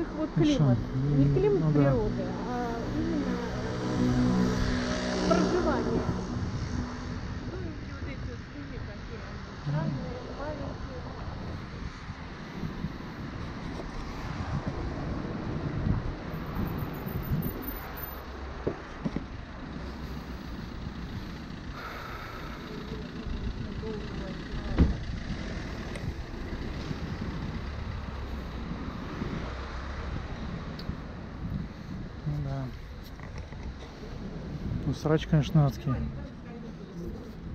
их вот Ну климат. Не климат ну да. природы, а именно проживание. Домики вот эти вот, смотри, какие Ну срач, конечно, адский.